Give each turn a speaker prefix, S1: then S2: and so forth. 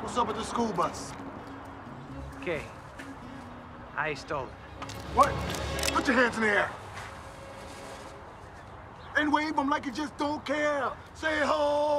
S1: What's up with the school bus?
S2: Okay. I stole it.
S1: What? Put your hands in the air. And wave them like you just don't care. Say ho.